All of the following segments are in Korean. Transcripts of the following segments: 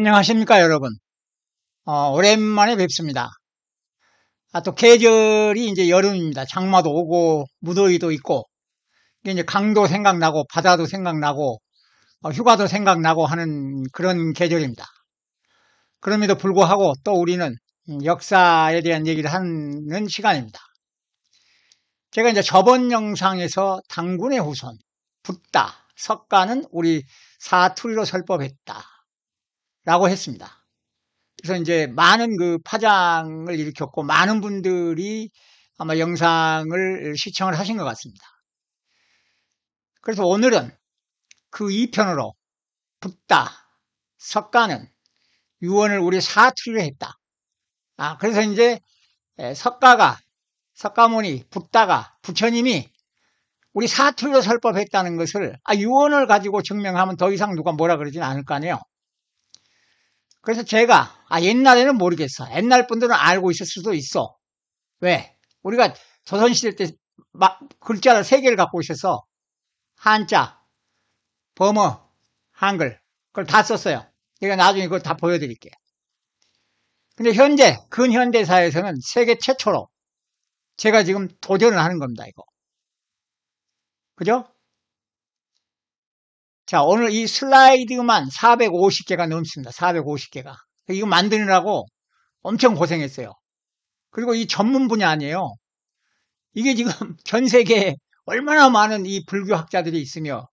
안녕하십니까 여러분. 어, 오랜만에 뵙습니다. 아, 또 계절이 이제 여름입니다. 장마도 오고 무더위도 있고 이제 강도 생각나고 바다도 생각나고 어, 휴가도 생각나고 하는 그런 계절입니다. 그럼에도 불구하고 또 우리는 역사에 대한 얘기를 하는 시간입니다. 제가 이제 저번 영상에서 당군의 후손 붓다 석가는 우리 사투리로 설법했다 라고 했습니다. 그래서 이제 많은 그 파장을 일으켰고 많은 분들이 아마 영상을 시청을 하신 것 같습니다. 그래서 오늘은 그 2편으로 붓다, 석가는 유언을 우리 사투리로 했다. 아, 그래서 이제 석가가, 석가모니, 붓다가, 부처님이 우리 사투리로 설법했다는 것을 아, 유언을 가지고 증명하면 더 이상 누가 뭐라 그러진 않을 거 아니에요. 그래서 제가 아 옛날에는 모르겠어. 옛날 분들은 알고 있을 수도 있어. 왜? 우리가 조선시대 때 막 글자를 세 개를 갖고 있어서 한자, 범어, 한글 그걸 다 썼어요. 제가 나중에 그걸 다 보여드릴게요. 근데 현재 근현대사에서는 세계 최초로 제가 지금 도전을 하는 겁니다. 이거. 그죠? 자, 오늘 이 슬라이드만 450개가 넘습니다. 450개가. 이거 만드느라고 엄청 고생했어요. 그리고 이 전문 분야 아니에요. 이게 지금 전 세계에 얼마나 많은 이 불교학자들이 있으며,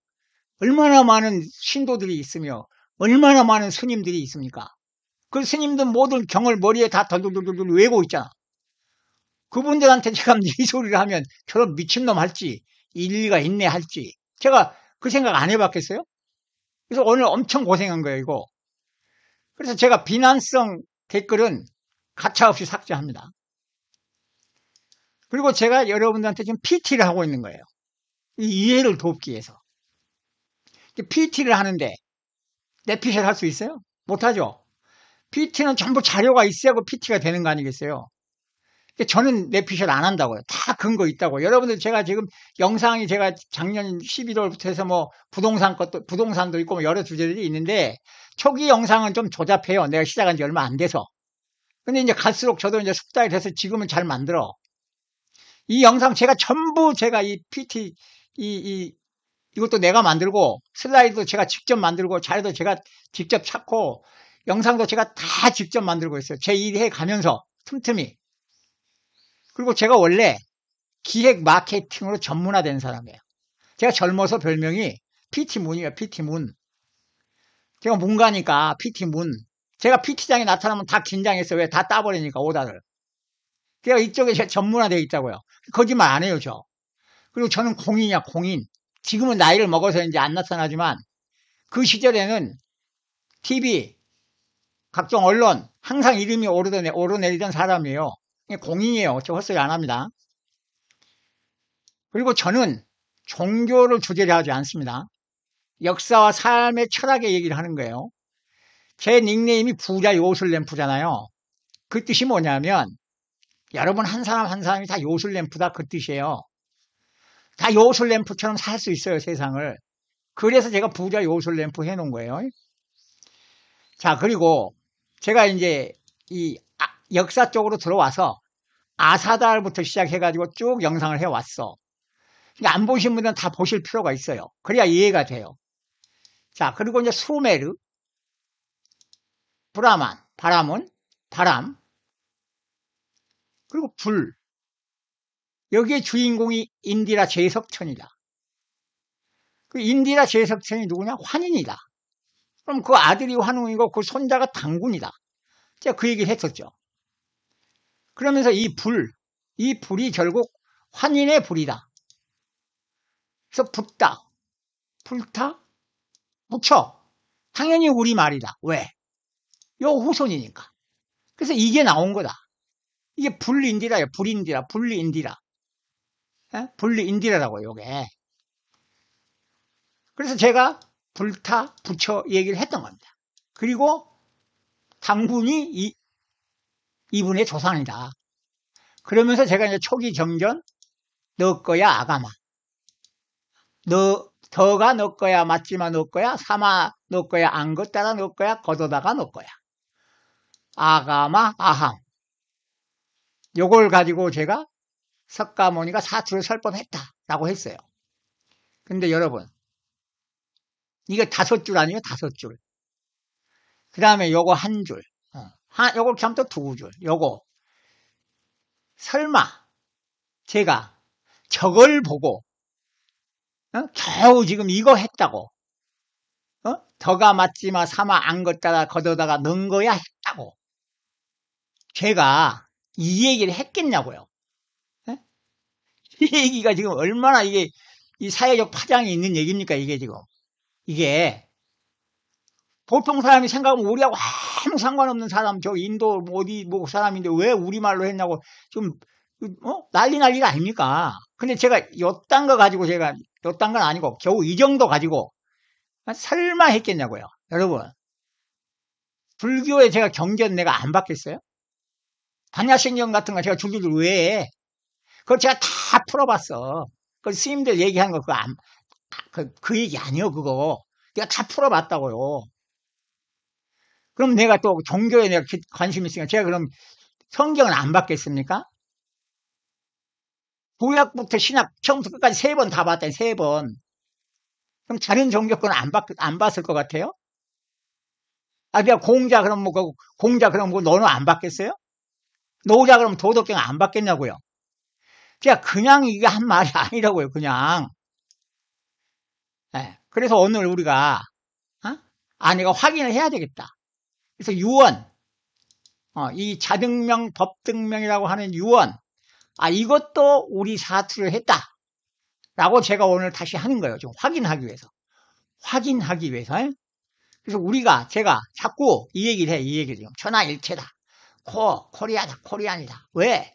얼마나 많은 신도들이 있으며, 얼마나 많은 스님들이 있습니까? 그 스님들 모든 경을 머리에 다 덜덜덜덜 외고 있잖아. 그분들한테 제가 이 소리를 하면 저런 미친놈 할지, 일리가 있네 할지, 제가 그 생각 안 해봤겠어요? 그래서 오늘 엄청 고생한 거예요, 이거. 그래서 제가 비난성 댓글은 가차없이 삭제합니다. 그리고 제가 여러분들한테 지금 PT를 하고 있는 거예요. 이해를 돕기 위해서. PT를 하는데 내피셜 할수 있어요? 못하죠? PT는 전부 자료가 있어야 그 PT가 되는 거 아니겠어요? 저는 내피셜 안 한다고요. 다 근거 있다고. 여러분들 제가 지금 영상이 제가 작년 11월부터 해서 뭐 부동산 것도, 부동산도 있고 뭐 여러 주제들이 있는데 초기 영상은 좀 조잡해요. 내가 시작한 지 얼마 안 돼서. 근데 이제 갈수록 저도 이제 숙달이 돼서 지금은 잘 만들어. 이 영상 제가 전부 제가 이 PT, 이, 이, 이것도 내가 만들고 슬라이드도 제가 직접 만들고 자료도 제가 직접 찾고 영상도 제가 다 직접 만들고 있어요. 제 일해 가면서 틈틈이. 그리고 제가 원래 기획 마케팅으로 전문화된 사람이에요. 제가 젊어서 별명이 PT문이에요. PT문. 제가 문가니까 PT문. 제가 PT장에 나타나면 다 긴장했어요. 왜? 다 따버리니까 오다를. 제가 이쪽에 제가 전문화되어 있다고요. 거짓말 안 해요, 저. 그리고 저는 공인이야, 공인. 지금은 나이를 먹어서 이제 안 나타나지만 그 시절에는 TV, 각종 언론 항상 이름이 오르내리던 사람이에요. 공인이에요. 저 헛소리 안 합니다. 그리고 저는 종교를 주제로 하지 않습니다. 역사와 삶의 철학의 얘기를 하는 거예요. 제 닉네임이 부자 요술램프잖아요. 그 뜻이 뭐냐면 여러분 한 사람 한 사람이 다 요술램프다 그 뜻이에요. 다 요술램프처럼 살 수 있어요 세상을. 그래서 제가 부자 요술램프 해놓은 거예요. 자 그리고 제가 이제 이 역사 쪽으로 들어와서 아사달부터 시작해가지고 쭉 영상을 해왔어. 그러니까 안 보신 분들은 다 보실 필요가 있어요. 그래야 이해가 돼요. 자, 그리고 이제 수메르, 브라만, 바람은, 바람, 그리고 불. 여기에 주인공이 인디라 제석천이다. 그 인디라 제석천이 누구냐? 환인이다. 그럼 그 아들이 환웅이고 그 손자가 당군이다. 제가 그 얘기를 했었죠. 그러면서 이 불, 이 불이 결국 환인의 불이다. 그래서 붙다, 불타, 붙여. 당연히 우리 말이다. 왜? 요 후손이니까. 그래서 이게 나온 거다. 이게 불인디라요. 불인디라, 불인디라. 불인디라라고 요게. 그래서 제가 불타, 붙여 얘기를 했던 겁니다. 그리고 당군이 이 이분의 조상이다. 그러면서 제가 이제 초기 정전, 너 거야 아가마. 너 더가 넣을 거야, 맞지마 넣을 거야, 사마 넣을 거야, 안 걷다가 넣을 거야, 걷어다가 넣을 거야. 아가마, 아함. 요걸 가지고 제가 석가모니가 사투를 설법했다라고 했어요. 근데 여러분, 이거 다섯 줄 아니에요? 다섯 줄. 그 다음에 요거 한 줄. 어. 한, 요걸 겸또두 줄. 요거. 설마, 제가 저걸 보고, 어? 겨우 지금 이거 했다고, 어? 더가 맞지마 사마 안 걷다가 걷어다가 넣은 거야 했다고. 제가 이 얘기를 했겠냐고요. 에? 이 얘기가 지금 얼마나 이게 이 사회적 파장이 있는 얘기입니까 이게 지금. 이게 보통 사람이 생각하면 우리하고 아무 상관없는 사람 저 인도 뭐 어디 뭐 사람인데 왜 우리말로 했냐고 좀 어? 난리 난리가 아닙니까? 근데 제가 요딴 거 가지고 제가 요딴 건 아니고 겨우 이 정도 가지고 설마 했겠냐고요. 여러분 불교에 제가 경전 내가 안 받겠어요? 반야신경 같은 거 제가 줄줄줄 왜 해? 그걸 제가 다 풀어봤어. 그 스님들 얘기하는 거 그거 안, 그, 그 얘기 아니요 그거. 내가 다 풀어봤다고요. 그럼 내가 또 종교에 내가 관심 있으니까 제가 그럼 성경은 안 받겠습니까? 구약부터 신약 처음부터 끝까지 세 번 다 봤다니 세 번. 그럼 다른 종교권은 안, 받, 안 봤을 것 같아요? 아, 내가 공자 그럼 뭐, 그 공자 그럼 뭐 너는 안 받겠어요? 노자 그럼 도덕경 안 받겠냐고요? 제가 그냥 이게 한 말이 아니라고요, 그냥. 네, 그래서 오늘 우리가, 어? 아, 내가 확인을 해야 되겠다. 그래서 유언, 어, 이 자등명, 법등명이라고 하는 유언, 아, 이것도 우리 사투를 했다. 라고 제가 오늘 다시 하는 거예요. 좀 확인하기 위해서. 확인하기 위해서. 그래서 우리가, 제가 자꾸 이 얘기를 해, 이 얘기를 지금. 천하일체다. 코, 코리아다, 코리안이다. 왜?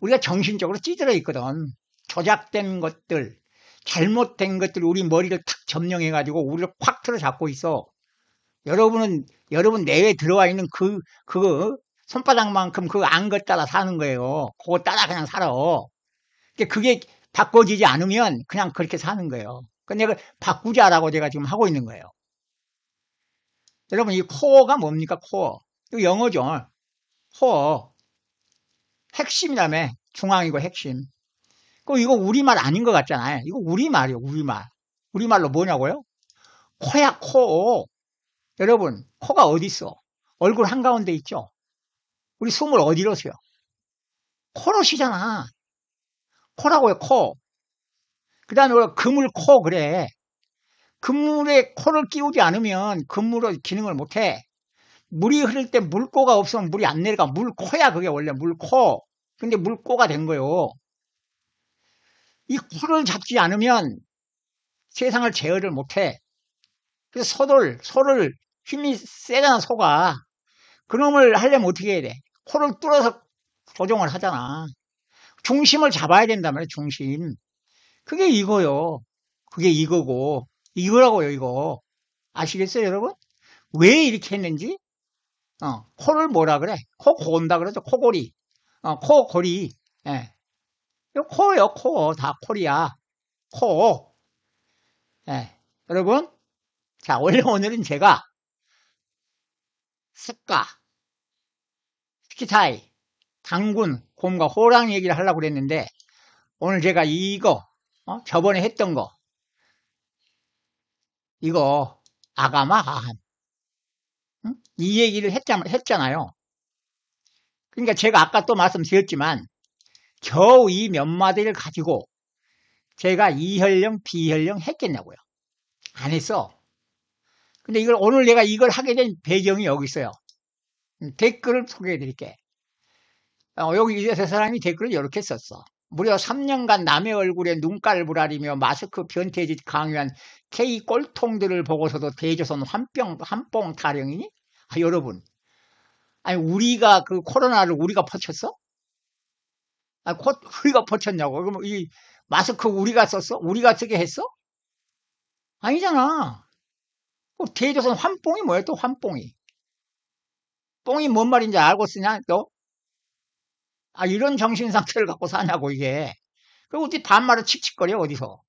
우리가 정신적으로 찌들어 있거든. 조작된 것들, 잘못된 것들 우리 머리를 탁 점령해가지고 우리를 콱 틀어 잡고 있어. 여러분은, 여러분 내외에 들어와 있는 그, 그, 손바닥만큼 그 안것 따라 사는 거예요. 그거 따라 그냥 살아. 그게 바꿔지지 않으면 그냥 그렇게 사는 거예요. 근데 그 바꾸자라고 제가 지금 하고 있는 거예요. 여러분, 이 코어가 뭡니까, 코어? 이거 영어죠. 코어. 핵심이라며. 중앙이고 핵심. 그 이거 우리말 아닌 것 같잖아요. 이거 우리말이에요, 우리말. 우리말로 뭐냐고요? 코야, 코. 여러분, 코가 어디 있어? 얼굴 한가운데 있죠? 우리 숨을 어디로 쉬어? 코로 쉬잖아. 코라고요, 코. 그 다음에 그물 코, 그래. 그물에 코를 끼우지 않으면 그물로 기능을 못해. 물이 흐를 때 물고가 없으면 물이 안 내려가. 물코야, 그게 원래 물코. 근데 물고가 된 거요. 이 코를 잡지 않으면 세상을 제어를 못해. 그래서 소들, 소를 힘이 세잖아, 소가. 그놈을 하려면 어떻게 해야 돼? 코를 뚫어서 조정을 하잖아. 중심을 잡아야 된단 말이야, 중심. 그게 이거요. 그게 이거고. 이거라고요, 이거. 아시겠어요, 여러분? 왜 이렇게 했는지? 어, 코를 뭐라 그래? 코 고온다 그러죠, 코골이. 어, 코골이. 예. 코요, 코. 다 코리야. 코. 예. 여러분? 자, 원래 오늘은 제가 습가, 스키타이, 당군, 곰과 호랑 얘기를 하려고 그랬는데 오늘 제가 이거 어? 저번에 했던 거 이거 아가마 아함 응? 이 얘기를 했잖, 했잖아요. 그러니까 제가 아까 또 말씀드렸지만 겨우 이 몇 마디를 가지고 제가 이혈령 비혈령 했겠냐고요. 안 했어. 근데 이걸 오늘 내가 이걸 하게 된 배경이 여기 있어요. 댓글을 소개해 드릴게. 어, 여기 세 사람이 댓글을 이렇게 썼어. 무려 3년간 남의 얼굴에 눈깔 불알이며 마스크 변태짓 강요한 K 꼴통들을 보고서도 대조선 한병, 한뽕 타령이니? 아, 여러분. 아니, 우리가 그 코로나를 우리가 퍼쳤어? 아, 코, 우리가 퍼쳤냐고. 그럼 이 마스크 우리가 썼어? 우리가 쓰게 했어? 아니잖아. 그 대조선 환뽕이 뭐야, 또 환뽕이. 뽕이 뭔 말인지 알고 쓰냐, 또? 아, 이런 정신 상태를 갖고 사냐고, 이게. 그리고 어디 반말을 칙칙거려, 어디서.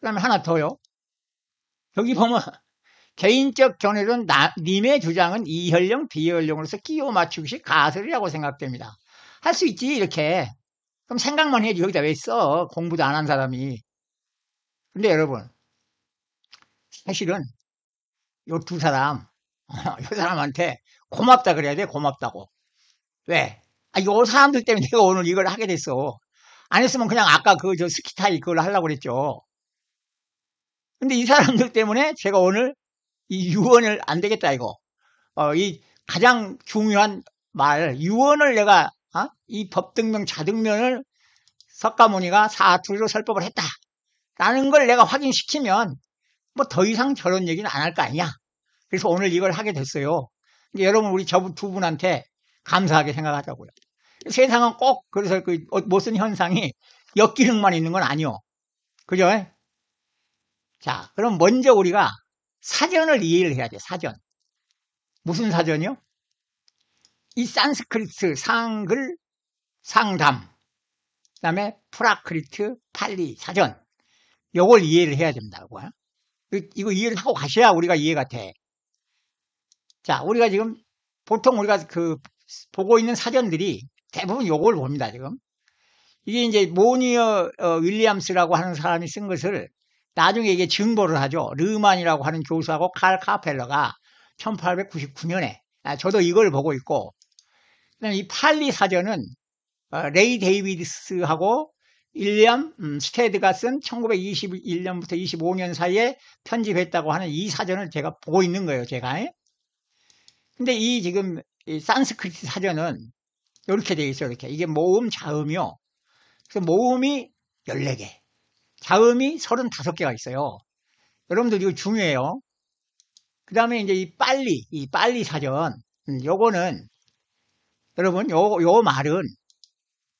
그 다음에 하나 더요. 여기 보면 개인적 견해론 나, 님의 주장은 이혈령, 비혈령으로서 끼워 맞추기 가설이라고 생각됩니다. 할 수 있지 이렇게. 그럼 생각만 해야지 여기다 왜 써? 공부도 안 한 사람이. 근데 여러분 사실은 요 두 사람 요 사람한테 고맙다 그래야 돼 고맙다고. 왜? 아, 요 사람들 때문에 내가 오늘 이걸 하게 됐어. 안 했으면 그냥 아까 그 저 스키 타이 그걸 하려고 그랬죠. 근데 이 사람들 때문에 제가 오늘 이 유언을 안 되겠다 이거. 어, 이 가장 중요한 말 유언을 내가 어? 이 법등명 자등면을 석가모니가 사투리로 설법을 했다. 라는 걸 내가 확인시키면 뭐 더 이상 저런 얘기는 안 할 거 아니야. 그래서 오늘 이걸 하게 됐어요. 여러분 우리 저 두 분한테 감사하게 생각하자고요. 세상은 꼭 그래서 그 못쓴 현상이 역기능만 있는 건 아니요. 그죠? 자, 그럼 먼저 우리가 사전을 이해를 해야 돼. 사전. 무슨 사전이요? 이 산스크리트 상글 상담 그 다음에 프라크리트 팔리 사전 요걸 이해를 해야 됩니다. 이거 이해를 하고 가셔야 우리가 이해가 돼. 자, 우리가 지금 보통 우리가 그 보고 있는 사전들이 대부분 요걸 봅니다, 지금. 이게 이제 모니어 어, 윌리엄스라고 하는 사람이 쓴 것을 나중에 이게 증보를 하죠. 르만이라고 하는 교수하고 칼 카펠러가 1899년에 아, 저도 이걸 보고 있고 이 팔리 사전은 어, 레이 데이비스하고 윌리엄 음, 스테드가 쓴 1921년부터 25년 사이에 편집했다고 하는 이 사전을 제가 보고 있는 거예요, 제가. 근데 이 지금 이 산스크리트 사전은 이렇게 되어 있어요. 이렇게. 이게 모음, 자음이요. 그래서 모음이 14개, 자음이 35개가 있어요. 여러분들 이거 중요해요. 그 다음에 이제 이 빨리, 이 빨리 사전, 음, 요거는, 여러분, 요, 요 말은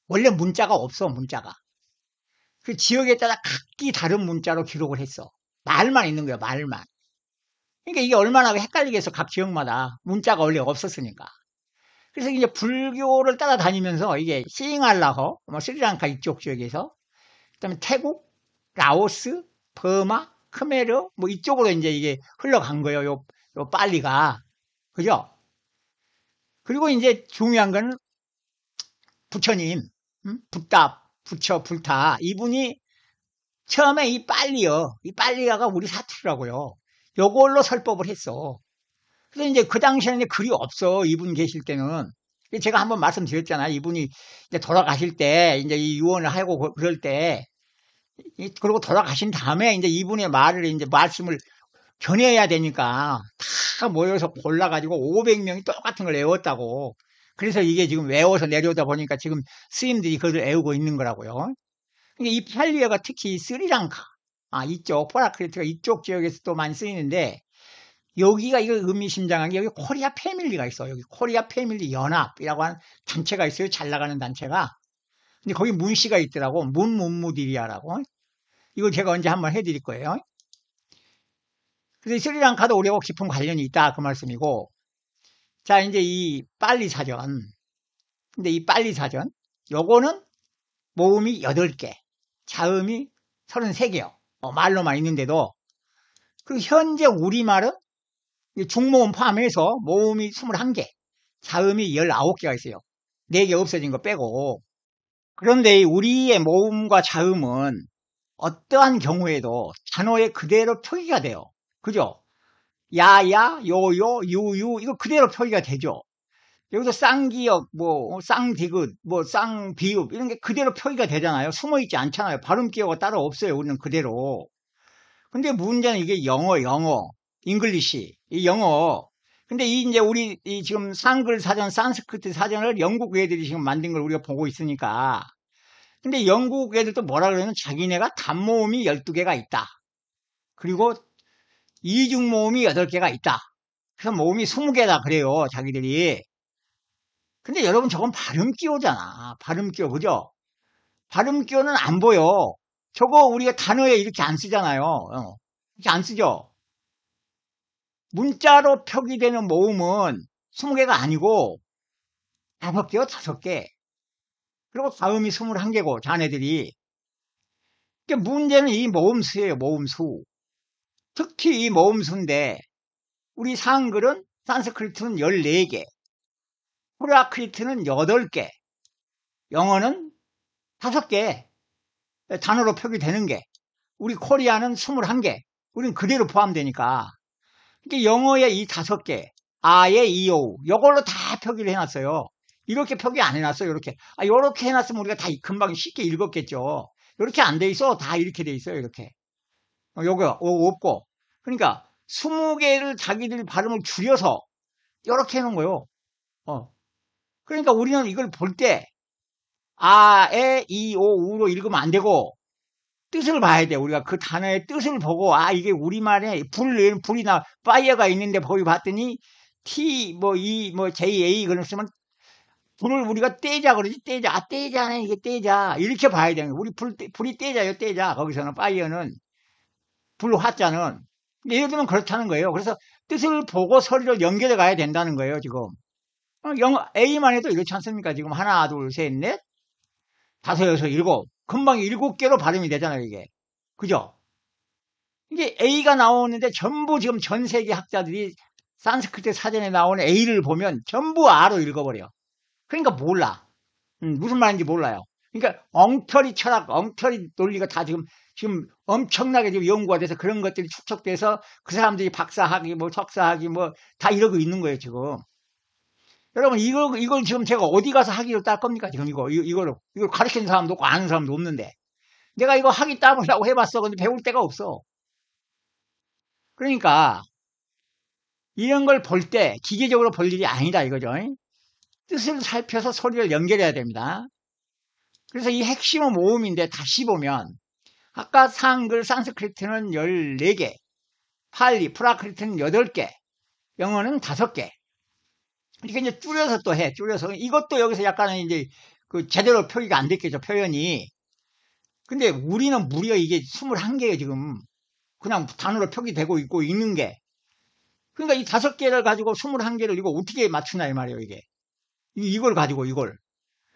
원래 문자가 없어, 문자가. 그 지역에 따라 각기 다른 문자로 기록을 했어. 말만 있는 거야, 말만. 그러니까 이게 얼마나 헷갈리겠어, 각 지역마다. 문자가 원래 없었으니까. 그래서 이제 불교를 따라다니면서 이게 싱알라허, 뭐 스리랑카 이쪽 지역에서, 그 다음에 태국, 라오스, 버마, 크메르, 뭐 이쪽으로 이제 이게 흘러간 거예요, 요, 요 빨리가. 그죠? 그리고 이제 중요한 건 부처님, 음? 붓다, 부처, 불타. 이분이 처음에 이 빨리요, 이 빨리가가 우리 사투리라고요. 요걸로 설법을 했어. 근데 이제 그 당시에는 글이 없어. 이분 계실 때는. 제가 한번 말씀드렸잖아요. 이분이 이제 돌아가실 때, 이제 이 유언을 하고 그럴 때, 그리고 돌아가신 다음에 이제 이분의 말을 이제 말씀을 전해야 되니까 다 모여서 골라가지고 500명이 똑같은 걸 외웠다고. 그래서 이게 지금 외워서 내려오다 보니까 지금 스님들이 그걸 외우고 있는 거라고요. 그러니까 이 팔리아가 특히 스리랑카, 아, 이쪽, 포라크리트가 이쪽 지역에서 또 많이 쓰이는데, 여기가 이거 의미심장한 게 여기 코리아 패밀리가 있어. 여기 코리아 패밀리 연합이라고 하는 단체가 있어요. 잘 나가는 단체가. 근데 거기 문 씨가 있더라고. 문 문무디리아라고. 이거 제가 언제 한번 해드릴 거예요. 그래서 스리랑카도 우리하고 깊은 관련이 있다. 그 말씀이고. 자, 이제 이 팔리 사전. 근데 이 팔리 사전. 요거는 모음이 8개. 자음이 33개요. 어, 말로만 있는데도. 그 현재 우리말은 중모음 포함해서 모음이 21개, 자음이 19개가 있어요. 4개 없어진 거 빼고. 그런데 우리의 모음과 자음은 어떠한 경우에도 단어에 그대로 표기가 돼요. 그죠? 야야, 요요, 유유 이거 그대로 표기가 되죠. 여기서 쌍기역, 뭐 쌍디귿, 뭐 쌍비읍 이런 게 그대로 표기가 되잖아요. 숨어 있지 않잖아요. 발음 기호가 따로 없어요. 우리는 그대로. 근데 문제는 이게 영어, 영어, English, 이 영어. 근데 이 이제 우리 이 지금 상글 사전, 산스크리트 사전을 영국 애들이 지금 만든 걸 우리가 보고 있으니까. 근데 영국 애들도 뭐라 그러면 자기네가 단모음이 12개가 있다. 그리고 이중 모음이 8개가 있다. 그래서 모음이 20개다 그래요. 자기들이. 근데 여러분 저건 발음 기호잖아. 발음 기호 그죠? 발음 기호는 안 보여. 저거 우리가 단어에 이렇게 안 쓰잖아요. 어. 이렇게 안 쓰죠? 문자로 표기되는 모음은 20개가 아니고 5개요, 5개. 그리고 다음이 21개고, 자네들이. 그러니까 문제는 이 모음수예요, 모음수. 특히 이 모음수인데, 우리 상글은, 산스크리트는 14개, 프라크리트는 8개, 영어는 5개, 단어로 표기되는 게, 우리 코리아는 21개, 우린 그대로 포함되니까. 그러니까 영어의 이 5개, 아에이오, 요걸로 다 표기를 해놨어요. 이렇게 표기 안 해놨어요, 이렇게. 아, 요렇게 해놨으면 우리가 다 금방 쉽게 읽었겠죠. 이렇게 안 돼 있어. 다 이렇게 돼 있어요, 이렇게. 어, 요거 없고. 그러니까 20개를 자기들 발음을 줄여서 이렇게 해놓은 거예요. 어. 그러니까 우리는 이걸 볼 때, 아, 에, 이, 오, 우로 읽으면 안 되고, 뜻을 봐야 돼. 우리가 그 단어의 뜻을 보고, 아, 이게 우리말에 불, 불이나 fire가 있는데 거기 봤더니, T, 뭐, E, 뭐, J, A, 그런 쓰면, 불을 우리가 떼자 그러지, 떼자. 아, 떼자네, 이게 떼자. 이렇게 봐야 되는 거야. 우리 불, 불이 떼자요, 떼자. 거기서는, fire는, 불, 화자는. 예를 들면 그렇다는 거예요. 그래서 뜻을 보고 소리를 연결해 가야 된다는 거예요, 지금. 어, 영어, A만 해도 이렇지 않습니까? 지금 하나, 둘, 셋, 넷, 다섯, 여섯, 일곱. 금방 일곱 개로 발음이 되잖아요, 이게. 그죠? 이게 A가 나오는데 전부 지금 전 세계 학자들이 산스크리트 사전에 나오는 A를 보면 전부 R로 읽어버려. 그러니까 몰라. 음, 무슨 말인지 몰라요. 그러니까 엉터리 철학, 엉터리 논리가 다 지금 지금 엄청나게 지금 연구가 돼서 그런 것들이 축적돼서 그 사람들이 박사학위, 뭐 석사학위, 뭐 다 이러고 있는 거예요 지금. 여러분 이걸 이걸 지금 제가 어디 가서 학위를 딸 겁니까 지금 이거 이거를 이걸 가르치는 사람도 없고 아는 사람도 없는데 내가 이거 학위 따보려고 해봤어 근데 배울 데가 없어. 그러니까 이런 걸 볼 때 기계적으로 볼 일이 아니다 이거죠. 뜻을 살펴서 소리를 연결해야 됩니다. 그래서 이 핵심은 모음인데 다시 보면 아까 상글 산스크리트는 14개, 팔리, 프라크리트는 8개, 영어는 5개. 이렇게 이제 줄여서 또 해, 줄여서. 이것도 여기서 약간은 이제 그 제대로 표기가 안 됐겠죠, 표현이. 근데 우리는 무려 이게 21개예요, 지금. 그냥 단어로 표기되고 있고 있는 게. 그러니까 이 다섯 개를 가지고 21개를 이거 어떻게 맞추나 이 말이에요, 이게. 이걸 가지고 이걸.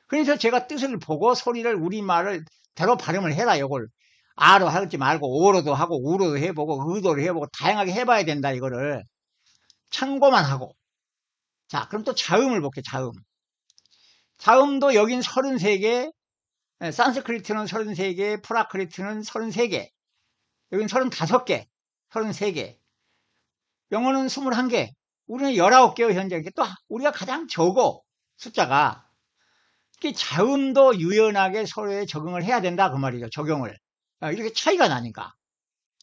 그래서 제가 뜻을 보고 소리를 우리말을 대로 발음을 해라, 이걸. 아로 하지 말고 오로도 하고 우로도 해보고 의도를 해보고 다양하게 해봐야 된다, 이거를. 참고만 하고. 자, 그럼 또 자음을 볼게요, 자음. 자음도 여긴 33개, 산스크리트는 33개, 프라크리트는 33개, 여긴 35개, 33개. 영어는 21개, 우리는 19개요, 현재. 또 우리가 가장 적어, 숫자가. 자음도 유연하게 서로에 적응을 해야 된다, 그 말이죠, 적용을. 아, 이렇게 차이가 나니까.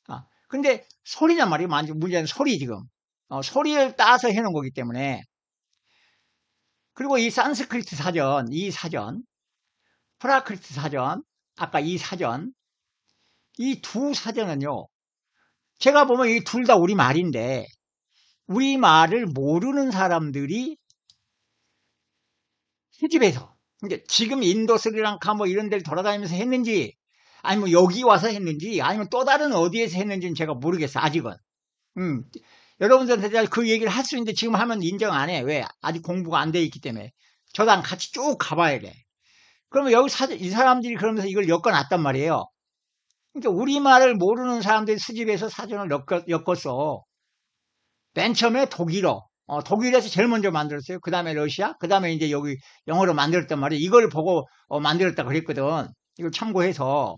아, 근데 소리란 말이에요. 문제는 소리 지금. 어, 소리를 따서 해놓은 거기 때문에. 그리고 이 산스크리트 사전, 이 사전, 프라크리트 사전, 아까 이 사전, 이 두 사전은요, 제가 보면 이 둘 다 우리 말인데, 우리 말을 모르는 사람들이 수집해서, 이제 지금 인도 스리랑카 뭐 이런 데를 돌아다니면서 했는지, 아니면 여기 와서 했는지, 아니면 또 다른 어디에서 했는지는 제가 모르겠어, 아직은. 음, 여러분들한테 그 얘기를 할 수 있는데 지금 하면 인정 안 해. 왜? 아직 공부가 안 돼 있기 때문에. 저랑 같이 쭉 가봐야 돼. 그러면 여기 사, 이 사람들이 그러면서 이걸 엮어놨단 말이에요. 그러니까 우리말을 모르는 사람들이 수집해서 사전을 엮어, 엮었어. 맨 처음에 독일어. 어, 독일에서 제일 먼저 만들었어요. 그 다음에 러시아. 그 다음에 이제 여기 영어로 만들었단 말이에요. 이걸 보고 어, 만들었다 그랬거든. 이걸 참고해서.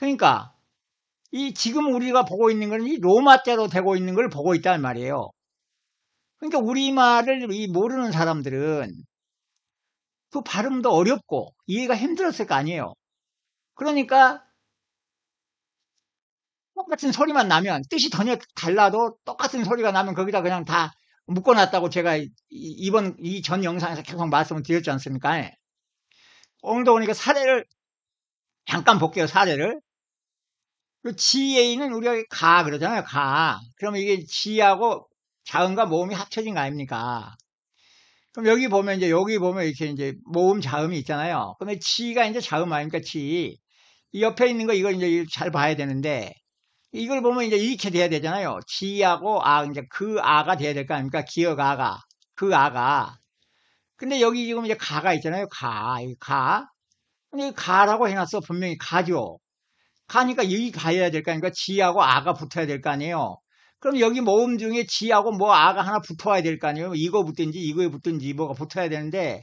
그러니까 이 지금 우리가 보고 있는 것은 이 로마자로 되고 있는 걸 보고 있단 말이에요. 그러니까 우리말을 이 모르는 사람들은 그 발음도 어렵고 이해가 힘들었을 거 아니에요. 그러니까 똑같은 소리만 나면 뜻이 전혀 달라도 똑같은 소리가 나면 거기다 그냥 다 묶어놨다고 제가 이번 이 전 영상에서 계속 말씀을 드렸지 않습니까? 오늘도 보니까 사례를 잠깐 볼게요. 사례를 그 GA는 우리가 가 그러잖아요. 가. 그러면 이게 G하고 자음과 모음이 합쳐진 거 아닙니까? 그럼 여기 보면 이제 여기 보면 이렇게 이제 모음 자음이 있잖아요. 근데 G가 이제 자음 아닙니까? 이 옆에 있는 거 이걸 이제 잘 봐야 되는데 이걸 보면 이제 이렇게 돼야 되잖아요. G하고 아 이제 그 아가 돼야 될 거 아닙니까? 기억 아가. 그 아가. 근데 여기 지금 이제 가가 있잖아요. 가. 가. 근데 가라고 해놨어. 분명히 가죠. 가니까 여기 가야 될 거 아니까? 지하고 아가 붙어야 될 거 아니에요. 그럼 여기 모음 중에 지하고 뭐 아가 하나 붙어야 될 거 아니에요. 이거 붙든지 이거에 붙든지 뭐가 붙어야 되는데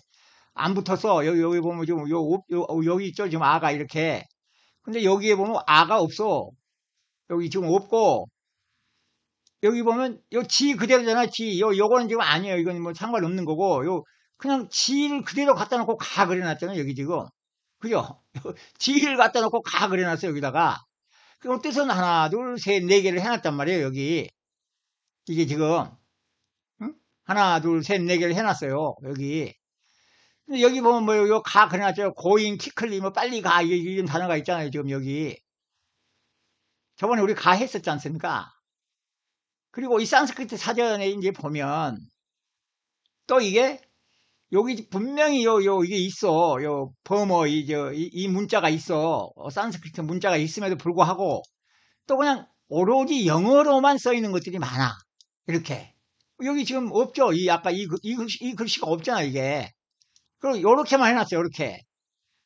안 붙어서 여기 여기 보면 지금 요, 요, 여기 있죠? 지금 아가 이렇게. 근데 여기에 보면 아가 없어. 여기 지금 없고 여기 보면 요 지 그대로잖아 지. 요, 요거는 지금 아니에요. 이건 뭐 상관없는 거고. 요 그냥 지를 그대로 갖다 놓고 가 그려놨잖아요 여기 지금 그죠 지를 갖다 놓고 가 그려놨어요 여기다가 그럼 뜻은 하나 둘 셋 네 개를 해놨단 말이에요 여기 이게 지금 응? 하나 둘 셋 네 개를 해놨어요 여기 여기 보면 뭐, 요, 가, 그래놨죠. 고인, 키클리, 뭐, 빨리 가. 이런 단어가 있잖아요. 지금 여기. 저번에 우리 가 했었지 않습니까? 그리고 이 산스크리트 사전에 이제 보면, 또 이게, 여기 분명히 요, 요, 이게 있어. 요, 버머, 이, 저, 이, 이 문자가 있어. 어, 산스크리트 문자가 있음에도 불구하고, 또 그냥 오로지 영어로만 써 있는 것들이 많아. 이렇게. 여기 지금 없죠? 이, 아까 이, 이, 이 글씨가 없잖아, 이게. 그럼 요렇게만 해놨어요. 요렇게.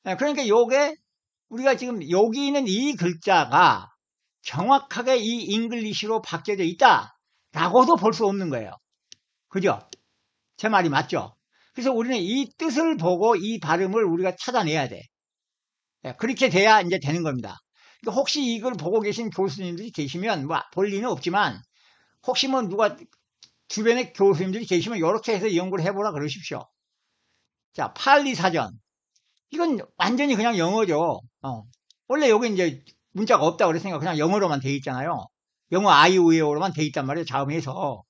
예, 그러니까 요게 우리가 지금 여기 있는 이 글자가 정확하게 이 English로 바뀌어져 있다. 라고도 볼 수 없는 거예요. 그죠? 제 말이 맞죠? 그래서 우리는 이 뜻을 보고 이 발음을 우리가 찾아내야 돼. 예, 그렇게 돼야 이제 되는 겁니다. 그러니까 혹시 이걸 보고 계신 교수님들이 계시면 뭐 볼 리는 없지만 혹시 뭐 누가 주변에 교수님들이 계시면 이렇게 해서 연구를 해보라 그러십시오. 자, 팔리 사전. 이건 완전히 그냥 영어죠. 어. 원래 여기 이제 문자가 없다고 그랬으니까 그냥 영어로만 돼 있잖아요. 영어 아이오에오로만 돼 있단 말이에요. 자음에서.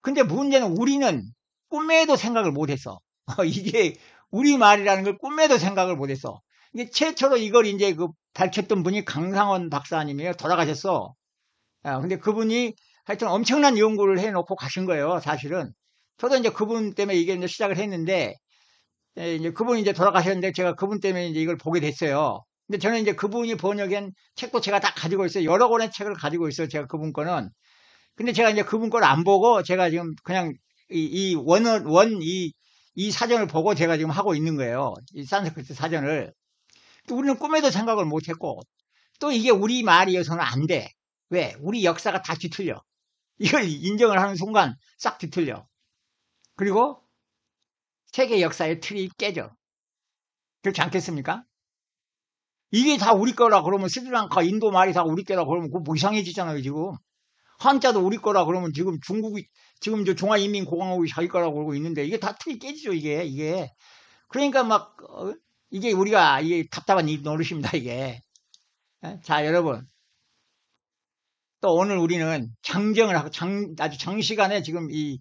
근데 문제는 우리는 꿈에도 생각을 못했어. 이게 우리말이라는 걸 꿈에도 생각을 못했어. 이게 최초로 이걸 이제 그 밝혔던 분이 강상원 박사님이에요. 돌아가셨어. 아, 근데 그분이 하여튼 엄청난 연구를 해놓고 가신 거예요. 사실은. 저도 이제 그분 때문에 이게 이제 시작을 했는데, 예, 이제 그분이 이제 돌아가셨는데 제가 그분 때문에 이제 이걸 보게 됐어요. 근데 저는 이제 그분이 번역한 책도 제가 다 가지고 있어요. 여러 권의 책을 가지고 있어요. 제가 그분 거는. 근데 제가 이제 그분 걸 안 보고 제가 지금 그냥 이, 이 원어, 원, 이, 이 사전을 보고 제가 지금 하고 있는 거예요. 이 산스크리트 사전을. 또 우리는 꿈에도 생각을 못 했고, 또 이게 우리 말이어서는 안 돼. 왜? 우리 역사가 다 뒤틀려. 이걸 인정을 하는 순간 싹 뒤틀려. 그리고 세계 역사의 틀이 깨져. 그렇지 않겠습니까? 이게 다 우리 거라 그러면 스리랑카, 인도 말이 다 우리 거라 그러면 그거 뭐 이상해지잖아요, 지금. 한자도 우리 거라 그러면 지금 중국이, 지금 저 중화인민공화국이 자기 거라고 그러고 있는데 이게 다 틀이 깨지죠, 이게, 이게. 그러니까 막, 어, 이게 우리가, 이게 답답한 이 노릇입니다, 이게. 예? 자, 여러분. 또 오늘 우리는 장정을 하고, 장, 아주 장시간에 지금 이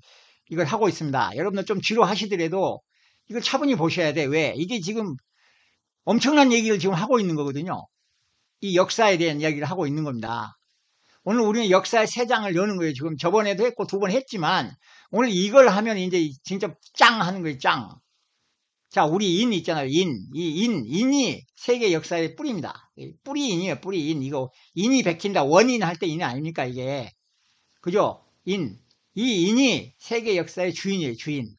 이걸 하고 있습니다. 여러분들 좀 지루하시더라도 이걸 차분히 보셔야 돼. 왜? 이게 지금 엄청난 얘기를 지금 하고 있는 거거든요. 이 역사에 대한 이야기를 하고 있는 겁니다. 오늘 우리는 역사의 새 장을 여는 거예요. 지금 저번에도 했고 두 번 했지만 오늘 이걸 하면 이제 진짜 짱 하는 거예요. 짱. 자, 우리 인 있잖아요. 인. 이 인, 인이 세계 역사의 뿌리입니다. 뿌리인이에요. 뿌리인. 이거 인이 백힌다. 원인 할 때 인이 아닙니까? 이게. 그죠? 인. 이 인이 세계 역사의 주인이에요, 주인.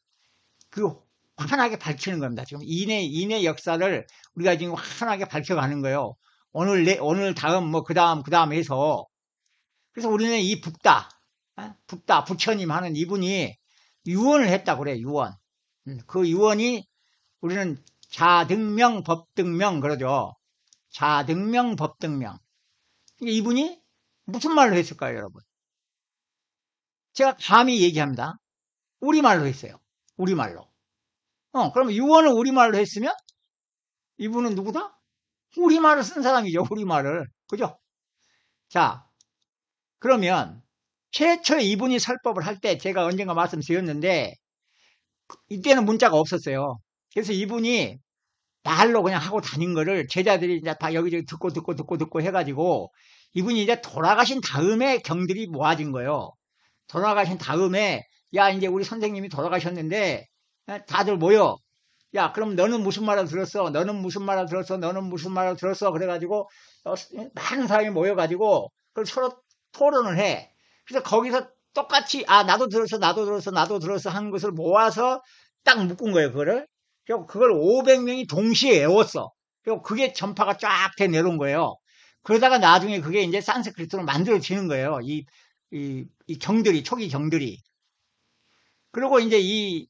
그 환하게 밝히는 겁니다. 지금 인의, 인의 역사를 우리가 지금 환하게 밝혀가는 거예요. 오늘, 내, 오늘 다음, 뭐, 그 다음, 그 다음 해서. 그래서 우리는 이 북다, 어? 북다, 부처님 하는 이분이 유언을 했다 그래, 유언. 음, 그 유언이 우리는 자등명, 법등명, 그러죠. 자등명, 법등명. 이분이 무슨 말로 했을까요, 여러분? 제가 감히 얘기합니다. 우리말로 했어요. 우리말로. 어, 그러면 유언을 우리말로 했으면 이분은 누구다? 우리말을 쓴 사람이죠. 우리말을. 그죠? 자, 그러면 최초에 이분이 설법을 할 때 제가 언젠가 말씀드렸는데 이때는 문자가 없었어요. 그래서 이분이 말로 그냥 하고 다닌 거를 제자들이 이제 다 여기저기 듣고 듣고 듣고 듣고 해가지고 이분이 이제 돌아가신 다음에 경들이 모아진 거예요. 돌아가신 다음에 야 이제 우리 선생님이 돌아가셨는데 다들 모여 야 그럼 너는 무슨 말을 들었어 너는 무슨 말을 들었어 너는 무슨 말을 들었어 그래가지고 어, 많은 사람이 모여가지고 그걸 서로 토론을 해 그래서 거기서 똑같이 아 나도 들었어 나도 들었어 나도 들었어 하는 것을 모아서 딱 묶은 거예요 그거를 그리고 그걸 500명이 동시에 외웠어 그리고 그게 전파가 쫙 돼 내려온 거예요 그러다가 나중에 그게 이제 산스크리트로 만들어지는 거예요. 이, 이, 이 경들이, 초기 경들이. 그리고 이제 이,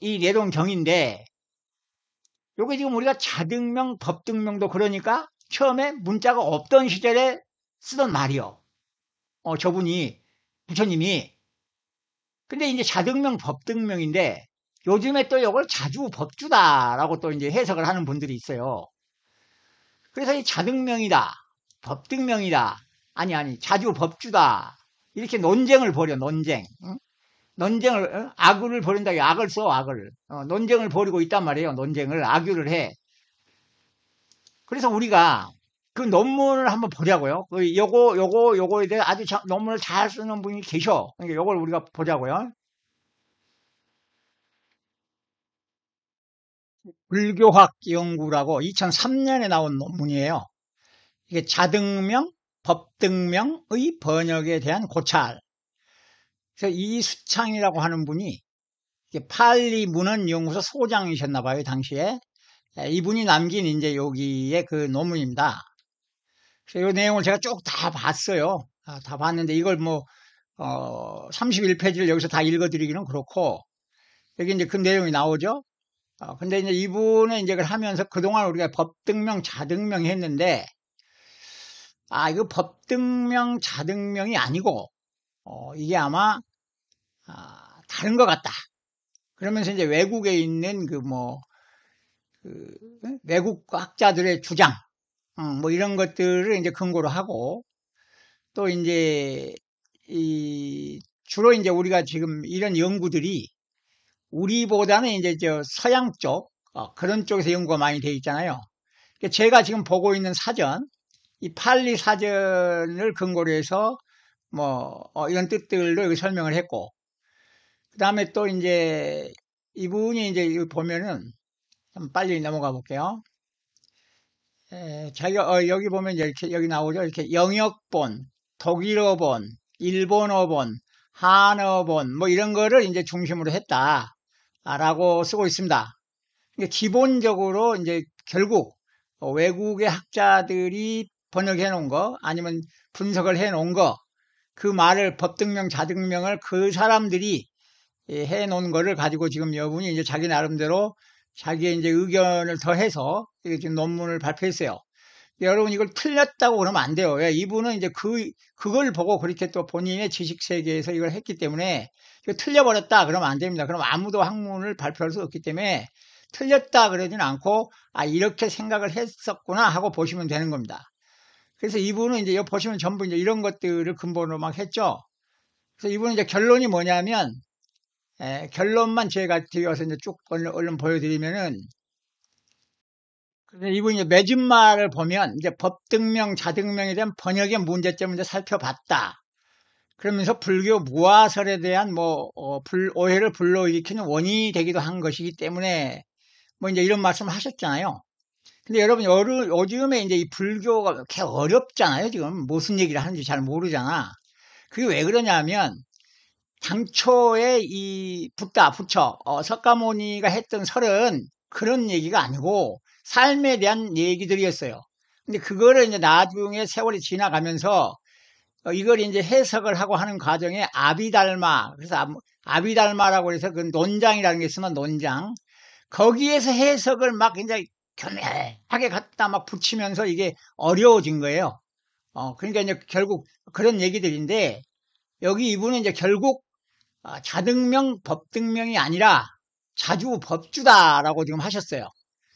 이 내동경인데, 요게 지금 우리가 자등명, 법등명도 그러니까 처음에 문자가 없던 시절에 쓰던 말이요. 어, 저분이, 부처님이. 근데 이제 자등명, 법등명인데, 요즘에 또 이걸 자주 법주다라고 또 이제 해석을 하는 분들이 있어요. 그래서 이 자등명이다, 법등명이다, 아니, 아니, 자주 법주다. 이렇게 논쟁을 벌여, 논쟁. 응? 논쟁을, 어? 악을 벌인다, 악을 써, 악을. 어, 논쟁을 벌이고 있단 말이에요, 논쟁을. 악유를 해. 그래서 우리가 그 논문을 한번 보자고요. 그 요거, 요거, 요거에 대해 아주 자, 논문을 잘 쓰는 분이 계셔. 그러니까 요걸 우리가 보자고요. 불교학 연구라고 2003년에 나온 논문이에요. 이게 자등명, 법등명의 번역에 대한 고찰. 그래서 이수창이라고 하는 분이 팔리 문헌 연구소 소장이셨나 봐요, 당시에. 이분이 남긴 이제 여기에 그 논문입니다. 그래서 이 내용을 제가 쭉 다 봤어요. 아, 다 봤는데 이걸 뭐, 어, 31페이지를 여기서 다 읽어드리기는 그렇고, 여기 이제 그 내용이 나오죠. 어, 근데 이제 이분은 이제 그걸 하면서 그동안 우리가 법등명, 자등명 했는데, 아, 이거 법등명, 자등명이 아니고, 어, 이게 아마, 아, 다른 것 같다. 그러면서 이제 외국에 있는 그 뭐, 그, 외국 학자들의 주장, 음, 뭐 이런 것들을 이제 근거로 하고, 또 이제, 이, 주로 이제 우리가 지금 이런 연구들이 우리보다는 이제 저 서양 쪽 어, 그런 쪽에서 연구가 많이 되어 있잖아요. 그러니까 제가 지금 보고 있는 사전, 이 팔리 사전을 근거로 해서 뭐 어, 이런 뜻들도 여기 설명을 했고, 그 다음에 또 이제 이분이 이제 보면은 좀 빨리 넘어가 볼게요. 에, 자기가 어, 여기 보면 이렇게 여기 나오죠. 이렇게 영역본, 독일어본, 일본어본, 한어본 뭐 이런 거를 이제 중심으로 했다. 라고 쓰고 있습니다. 기본적으로 이제 결국 외국의 학자들이 번역해 놓은 거 아니면 분석을 해 놓은 거 그 말을 법등명 자등명을 그 사람들이 해 놓은 거를 가지고 지금 여분이 이제 자기 나름대로 자기의 이제 의견을 더해서 지금 논문을 발표했어요. 여러분 이걸 틀렸다고 그러면 안 돼요. 이분은 이제 그 그걸 보고 그렇게 또 본인의 지식 세계에서 이걸 했기 때문에 틀려 버렸다 그러면 안 됩니다. 그럼 아무도 학문을 발표할 수 없기 때문에 틀렸다 그러지는 않고 아 이렇게 생각을 했었구나 하고 보시면 되는 겁니다. 그래서 이분은 이제 여기 보시면 전부 이제 이런 것들을 근본으로 막 했죠. 그래서 이분은 이제 결론이 뭐냐면 에, 결론만 제가 뒤에 와서 이제 쭉 얼른, 얼른 보여드리면은 이분이 맺은 말을 보면 이제 법등명, 자등명에 대한 번역의 문제점을 이제 살펴봤다. 그러면서 불교 무화설에 대한 뭐 어, 불, 오해를 불러일으키는 원인이 되기도 한 것이기 때문에 뭐 이제 이런 말씀을 하셨잖아요. 근데 여러분 여름, 요즘에 이제 이 불교가 이렇게 어렵잖아요. 지금 무슨 얘기를 하는지 잘 모르잖아. 그게 왜 그러냐면 당초에 이 붓다 부처 어, 석가모니가 했던 설은 그런 얘기가 아니고 삶에 대한 얘기들이었어요. 근데 그거를 이제 나중에 세월이 지나가면서 어, 이걸 이제 해석을 하고 하는 과정에 아비달마, 그래서 아 비달마라고 해서 그 논장이라는 게 있으면 논장. 거기에서 해석을 막 굉장히 교묘하게 갖다 막 붙이면서 이게 어려워진 거예요. 어, 그러니까 이제 결국 그런 얘기들인데 여기 이분은 이제 결국 어, 자등명, 법등명이 아니라 자주 법주다라고 지금 하셨어요.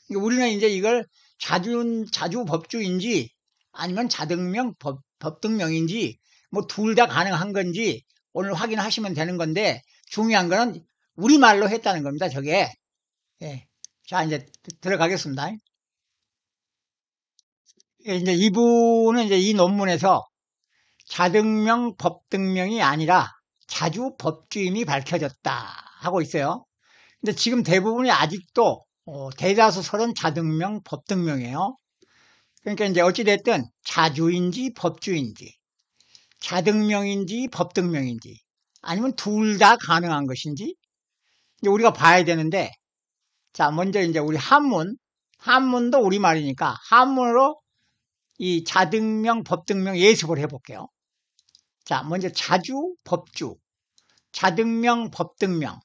그러니까 우리는 이제 이걸 자주, 자주 법주인지 아니면 자등명, 법, 법등명인지 뭐 둘 다 가능한 건지 오늘 확인하시면 되는 건데 중요한 거는 우리말로 했다는 겁니다. 저게. 예. 자, 이제 들어가겠습니다. 예, 이제 이분은 이제 이 논문에서 자등명, 법등명이 아니라 자주 법주임이 밝혀졌다 하고 있어요. 근데 지금 대부분이 아직도 어, 대다수 설은 자등명, 법등명이에요. 그러니까 이제 어찌됐든 자주인지 법주인지 자등명인지 법등명인지 아니면 둘 다 가능한 것인지 이제 우리가 봐야 되는데 자 먼저 이제 우리 한문 한문도 우리말이니까 한문으로 이 자등명, 법등명 예습을 해볼게요. 자, 먼저 자주, 법주. 자등명, 법등명.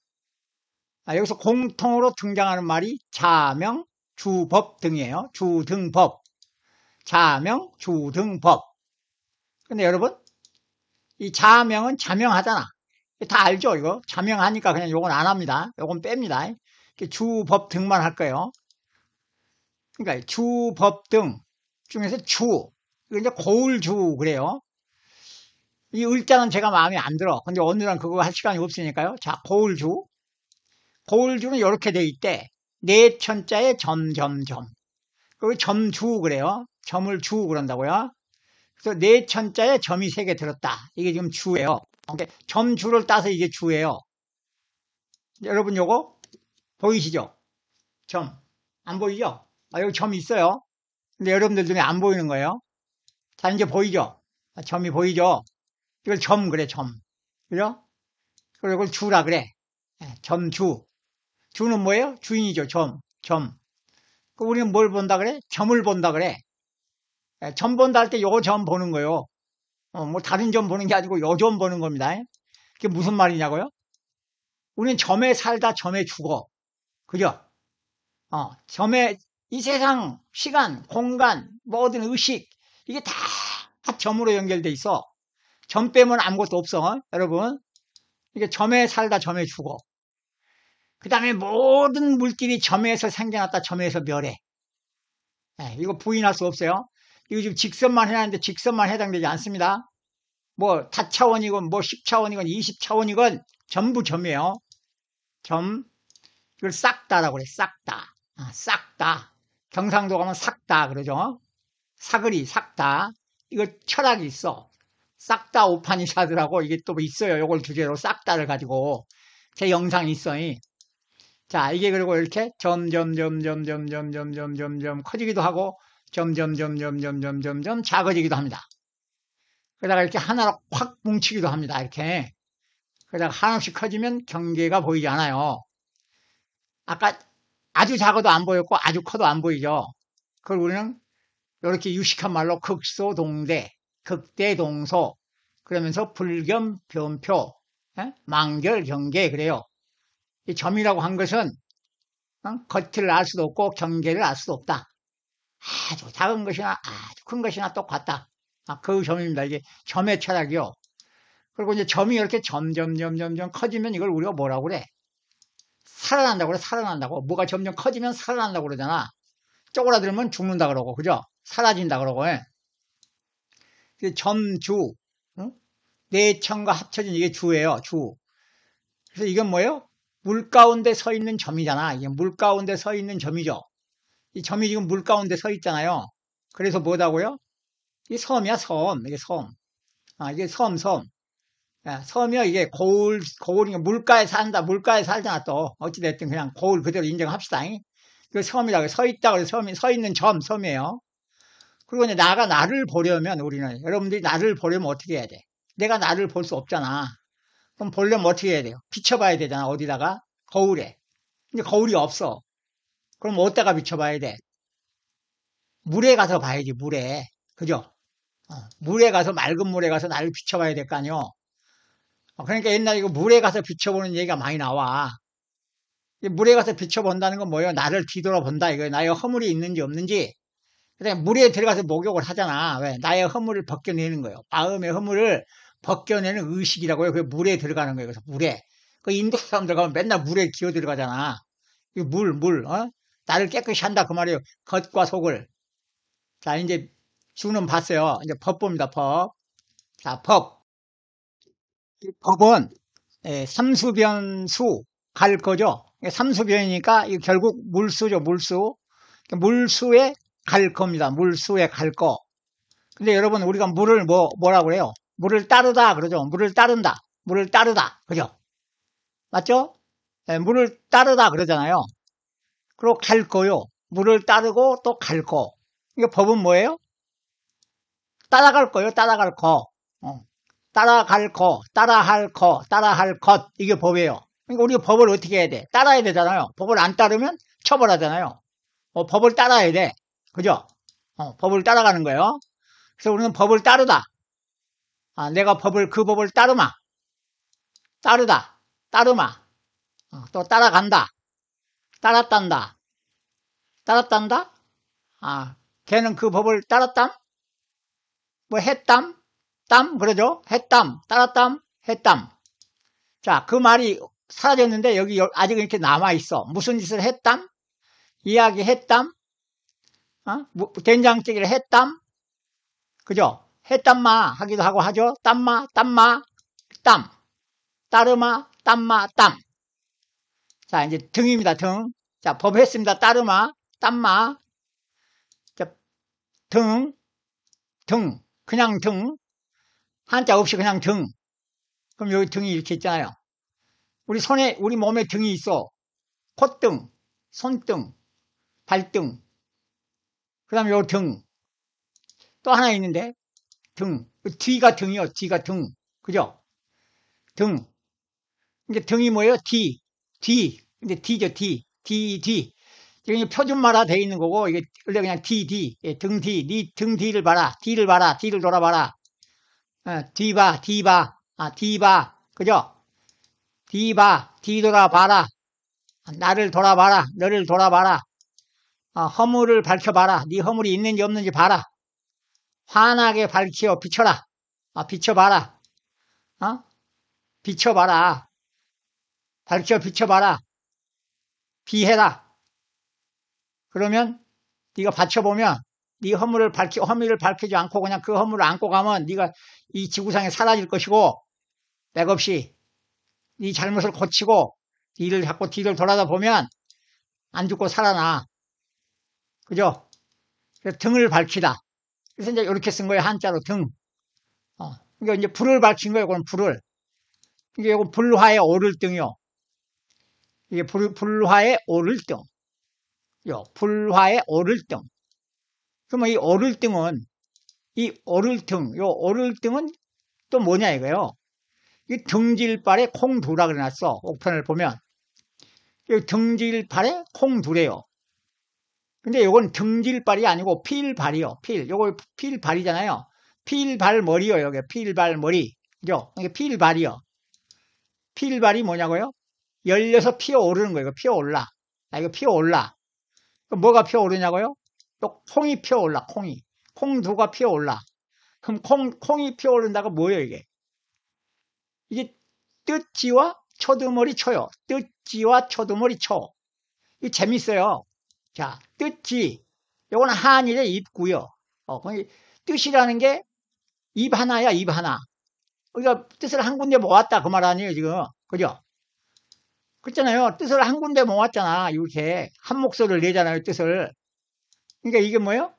아, 여기서 공통으로 등장하는 말이 자명, 주법 등이에요. 주등법. 자명, 주등법. 근데 여러분, 이 자명은 자명하잖아. 다 알죠, 이거? 자명하니까 그냥 요건 안 합니다. 요건 뺍니다. 주법 등만 할 거예요. 그러니까 주법 등 중에서 주. 이거 이제 고울주 그래요. 이 을자는 제가 마음에 안 들어. 근데 오늘은 그거 할 시간이 없으니까요. 자, 고울주. 고울주는 이렇게 돼 있대. 네 천자에 점, 점, 점. 그리고 점주 그래요. 점을 주 그런다고요. 그래서 네 천자에 점이 세 개 들었다. 이게 지금 주예요. 그러니까 점주를 따서 이게 주예요. 여러분 요거 보이시죠? 점. 안 보이죠? 아, 여기 점 있어요. 근데 여러분들 눈에 안 보이는 거예요. 자, 이제 보이죠? 아, 점이 보이죠? 이걸 점 그래, 점. 그죠? 그리고 이걸 주라 그래. 예, 점주. 주는 뭐예요? 주인이죠, 점. 점. 그 우리는 뭘 본다 그래? 점을 본다 그래. 예, 점 본다 할 때 요 점 보는 거예요. 어, 뭐 다른 점 보는 게 아니고 요 점 보는 겁니다. 그게 무슨 말이냐고요? 우리는 점에 살다 점에 죽어. 그죠? 어, 점에 이 세상, 시간, 공간, 모든 의식 이게 다 점으로 연결돼 있어. 점 빼면 아무것도 없어. 여러분. 이게 점에 살다 점에 죽어. 그 다음에 모든 물질이 점에서 생겨났다 점에서 멸해. 네, 이거 부인할 수 없어요. 이거 지금 직선만 해놨는데 직선만 해당되지 않습니다. 뭐 다차원이건 뭐 10차원이건 20차원이건 전부 점이에요. 점. 이걸 싹다라고 그래. 싹다. 아, 싹다. 경상도 가면 싹다 그러죠. 사거리 싹다. 이거 철학이 있어. 싹 다 오파니샤드라고 이게 또 있어요. 요걸 주제로 싹 다를 가지고 제 영상이 있어. 자, 이게 그리고 이렇게 점점점점점점점점점 커지기도 하고 점점점점점점점 작아지기도 합니다. 그러다가 이렇게 하나로 확 뭉치기도 합니다. 이렇게. 그러다가 하나씩 커지면 경계가 보이지 않아요. 아까 아주 작아도 안 보였고 아주 커도 안 보이죠. 그걸 우리는 이렇게 유식한 말로 극소동대, 극대동소 그러면서 불겸, 변표, 에? 망결, 경계 그래요. 이 점이라고 한 것은 어? 겉을 알 수도 없고 경계를 알 수도 없다. 아주 작은 것이나 아주 큰 것이나 똑같다. 아, 그 점입니다. 이게 점의 철학이요. 그리고 이제 점이 이렇게 점점, 점점, 점 커지면 이걸 우리가 뭐라고 그래? 살아난다고 그래, 살아난다고. 뭐가 점점 커지면 살아난다고 그러잖아. 쪼그라들면 죽는다 그러고, 그죠? 사라진다 그러고, 예. 점주, 응? 내천과 합쳐진 이게 주예요, 주. 그래서 이건 뭐예요? 물 가운데 서 있는 점이잖아. 이게 물 가운데 서 있는 점이죠. 이 점이 지금 물 가운데 서 있잖아요. 그래서 뭐다고요? 이 섬이야, 섬. 이게 섬. 아, 이게 섬, 섬. 야, 섬이요, 이게 고울, 고울이 물가에 산다, 물가에 살잖아, 또. 어찌됐든 그냥 고울 그대로 인정합시다. 그 섬이라고 서 있다, 그래서 섬이, 서 있는 점, 섬이에요. 그리고 이제 나가 나를 보려면 우리는, 여러분들이 나를 보려면 어떻게 해야 돼? 내가 나를 볼 수 없잖아. 그럼 보려면 어떻게 해야 돼요? 비춰봐야 되잖아, 어디다가? 거울에. 근데 거울이 없어. 그럼 어디다가 비춰봐야 돼? 물에 가서 봐야지, 물에. 그죠? 어, 물에 가서, 맑은 물에 가서 나를 비춰봐야 될 거 아니요? 어, 그러니까 옛날에 이거 물에 가서 비춰보는 얘기가 많이 나와. 물에 가서 비춰본다는 건 뭐예요? 나를 뒤돌아본다. 이거 나의 허물이 있는지 없는지. 그다음에 물에 들어가서 목욕을 하잖아. 왜? 나의 허물을 벗겨내는 거예요. 마음의 허물을 벗겨내는 의식이라고요. 그 물에 들어가는 거예요. 그래서 물에. 그 인도 사람들 가면 맨날 물에 기어 들어가잖아. 물, 물, 어? 나를 깨끗이 한다. 그 말이에요. 겉과 속을. 자, 이제 주는 봤어요. 이제 법 봅니다. 법. 자, 법. 법은 예, 삼수변수 갈 거죠. 삼수변이니까 결국 물수죠. 물수. 물수에 갈 겁니다. 물수에 갈 거. 근데 여러분 우리가 물을 뭐 뭐라고 그래요? 물을 따르다 그러죠. 물을 따른다. 물을 따르다. 그죠? 맞죠? 네, 물을 따르다 그러잖아요. 그리고 갈 거요. 물을 따르고 또 갈 거. 이게 법은 뭐예요? 따라갈 거요. 따라갈 거. 어. 따라갈 거, 따라할 거, 따라할 것. 이게 법이에요. 그러니까 우리가 법을 어떻게 해야 돼? 따라야 되잖아요. 법을 안 따르면 처벌하잖아요. 어, 법을 따라야 돼. 그죠? 어, 법을 따라가는 거예요. 그래서 우리는 법을 따르다. 아, 내가 법을, 그 법을 따르마. 따르다. 따르마. 어, 또 따라간다. 따랐단다. 따랐단다? 아, 걔는 그 법을 따랐담? 뭐 했담? 땀? 그러죠? 했담, 따랐담, 했담. 자, 그 말이 사라졌는데 여기 아직 이렇게 남아있어. 무슨 짓을 했담? 이야기 했담? 어? 뭐, 된장찌개를 했담? 그죠? 했담마 하기도 하고 하죠? 땀마, 땀마, 땀. 따르마, 땀마, 땀. 자, 이제 등입니다, 등. 자, 법했습니다. 따르마, 땀마. 자, 등, 등, 그냥 등. 한자 없이 그냥 등. 그럼 여기 등이 이렇게 있잖아요. 우리 손에, 우리 몸에 등이 있어. 콧등, 손등, 발등. 그 다음에 요 등. 또 하나 있는데, 등. 뒤가 등이요. 뒤가 등. 그죠? 등. 이제 등이 뭐예요? 뒤. 뒤. 근데 D죠, D. D, D. 지금 표준말화 돼 있는 거고, 이게 원래 그냥 D, D. 예, 등 D. 니등 D를 봐라. D를 봐라. D를 돌아봐라. 어, D 봐, D 봐. 아, D 봐. 그죠? D 봐. D 돌아봐라. 나를 돌아봐라. 너를 돌아봐라. 어, 허물을 밝혀봐라. 네 허물이 있는지 없는지 봐라. 환하게 밝혀 비춰라. 아, 비춰봐라. 어? 비춰봐라. 밝혀 비춰봐라. 비해라. 그러면 네가 받쳐보면 네 허물을 밝혀 허물을 밝히지 않고 그냥 그 허물을 안고 가면 네가 이 지구상에 사라질 것이고 맥없이 네 잘못을 고치고 뒤를 자꾸 뒤를 돌아다 보면 안 죽고 살아나. 그죠? 등을 밝히다. 그래서 이제 이렇게 쓴 거예요. 한자로 등. 어. 그러니까 이제 불을 밝힌 거예요. 그건 불을. 이게 이거 불화에 오를 등이요. 이게 불, 불화에 오를 등. 요, 불화에 오를 등. 그러면 이 오를 등은, 이 오를 등, 요 오를 등은 또 뭐냐 이거요. 이 등질발에 콩두라 그래놨어. 옥편을 보면. 이 등질발에 콩두래요. 근데 요건 등질발이 아니고 필발이요. 필. 요거 필발이잖아요. 필발머리요. 여기 필발머리. 그죠? 이게 필발이요. 필발이 뭐냐고요? 열려서 피어오르는 거예요. 피어올라. 아, 이거 피어올라. 뭐가 피어오르냐고요? 또 콩이 피어올라. 콩이. 콩두가 피어올라. 그럼 콩, 콩이 피어오른다가 뭐예요, 이게? 이게 뜻지와 초두머리 초요. 뜻지와 초두머리 초. 이 재밌어요. 자, 뜻지. 요거는 한일의 입구요. 어, 뜻이라는 게 입 하나야, 입 하나. 우리가 뜻을 한 군데 모았다. 그 말 아니에요, 지금. 그죠? 그렇잖아요. 뜻을 한 군데 모았잖아. 이렇게. 한 목소리를 내잖아요, 뜻을. 그러니까 이게 뭐예요?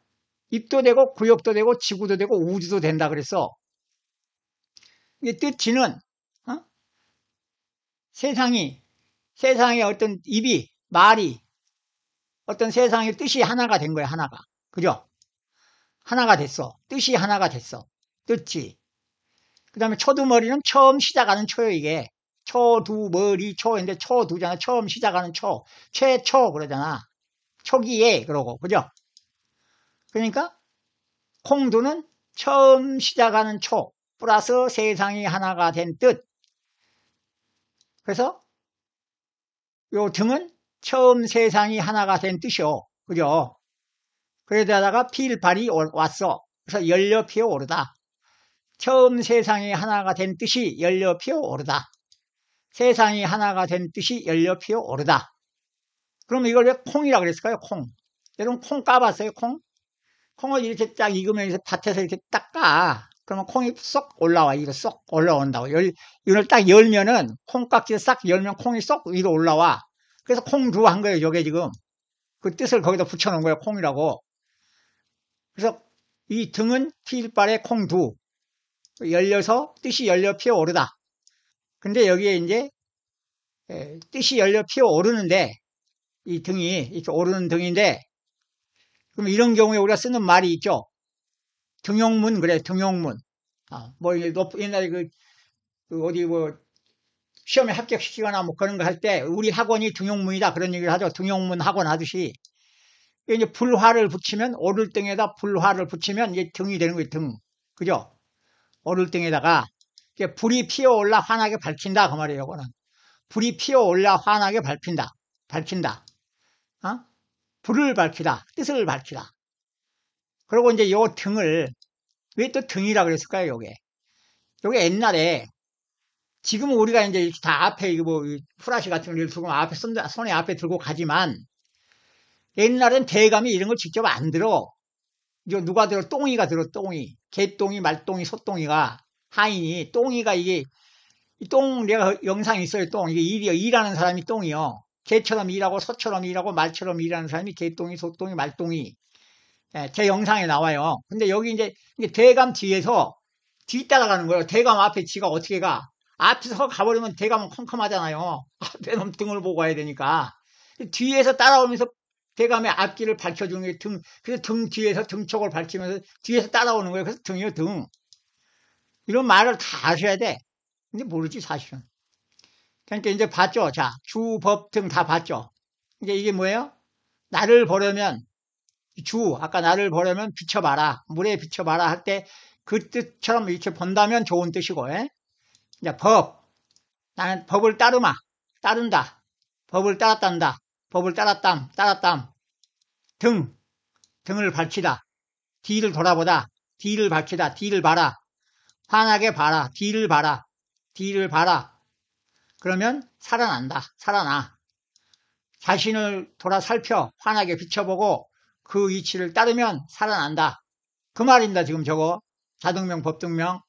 입도 되고, 구역도 되고, 지구도 되고, 우주도 된다 그랬어. 이게 뜻지는, 어? 세상이, 세상의 어떤 입이, 말이, 어떤 세상의 뜻이 하나가 된 거야, 하나가. 그죠? 하나가 됐어. 뜻이 하나가 됐어. 뜻지. 그 다음에 초두머리는 처음 시작하는 초요, 이게. 초두머리 초인데 초두잖아. 처음 시작하는 초. 최초 그러잖아. 초기에 그러고. 그죠? 그러니까 콩두는 처음 시작하는 초. 플러스 세상이 하나가 된 뜻. 그래서 요 등은 처음 세상이 하나가 된 뜻이요. 그죠? 그러다가 필발이 왔어. 그래서 열려 피어 오르다. 처음 세상이 하나가 된 뜻이 열려 피어 오르다. 세상이 하나가 된 뜻이 열려 피어 오르다. 그럼 이걸 왜 콩이라 고 그랬을까요? 콩. 여러분 콩 까봤어요? 콩? 콩을 이렇게 딱 익으면 밭에서 이렇게 딱 까. 그러면 콩이 쏙 올라와. 이거 쏙 올라온다고. 열, 이걸 딱 열면은 콩깍지를 싹 열면 콩이 쏙 위로 올라와. 그래서 콩두 한 거예요. 저게 지금. 그 뜻을 거기다 붙여놓은 거예요. 콩이라고. 그래서 이 등은 티일발의 콩두. 열려서 뜻이 열려 피어 오르다. 근데 여기에 이제 뜻이 열려 피어 오르는데 이 등이 이렇게 오르는 등인데 그럼 이런 경우에 우리가 쓰는 말이 있죠. 등용문 그래 등용문. 아, 뭐 옛날에 그, 그 어디 뭐 시험에 합격시키거나 뭐 그런 거 할 때 우리 학원이 등용문이다 그런 얘기를 하죠. 등용문 학원 하듯이 이제 불화를 붙이면 오를 등에다 불화를 붙이면 이게 등이 되는 거예요. 등. 그죠? 오를 등에다가 불이 피어올라 환하게 밝힌다 그 말이에요. 이거는 불이 피어올라 환하게 밝힌다. 밝힌다. 어? 불을 밝히다. 뜻을 밝히다. 그리고 이제 요 등을 왜 또 등이라 그랬을까요? 요게. 요게 옛날에 지금 우리가 이제 다 앞에 이거 뭐 후라시 같은 걸 들고 앞에 손, 손에 앞에 들고 가지만 옛날엔 대감이 이런 걸 직접 안 들어. 이거 누가 들어? 똥이가 들어, 똥이. 개똥이, 말똥이, 소똥이가, 하인이, 똥이가 이게, 똥, 내가 영상이 있어요, 똥. 이게 일이요. 일하는 사람이 똥이요. 개처럼 일하고, 소처럼 일하고, 말처럼 일하는 사람이 개똥이, 소똥이, 말똥이. 예, 제 영상에 나와요. 근데 여기 이제, 대감 뒤에서 뒤 따라가는 거예요. 대감 앞에 지가 어떻게 가? 앞에서 가버리면 대감은 컴컴하잖아요. 앞에 놈 등을 보고 가야 되니까. 뒤에서 따라오면서 대감의 앞길을 밝혀주는 게 등, 그래서 등 뒤에서 등촉을 밝히면서 뒤에서 따라오는 거예요. 그래서 등이요, 등. 이런 말을 다 하셔야 돼. 근데 모르지, 사실은. 그러니까 이제 봤죠? 자, 주, 법, 등 다 봤죠? 이제 이게 뭐예요? 나를 보려면, 주, 아까 나를 보려면 비춰봐라. 물에 비춰봐라 할 때 그 뜻처럼 이렇게 본다면 좋은 뜻이고, 에? 이제 법. 나는 법을 따르마. 따른다. 법을 따랐단다. 법을 따랐담, 따랐담. 등, 등을 밝히다. 뒤를 돌아보다. 뒤를 밝히다. 뒤를 봐라. 환하게 봐라. 뒤를 봐라. 뒤를 봐라. 그러면 살아난다. 살아나. 자신을 돌아 살펴 환하게 비춰보고 그 위치를 따르면 살아난다. 그 말입니다. 지금 저거. 자등명, 법등명.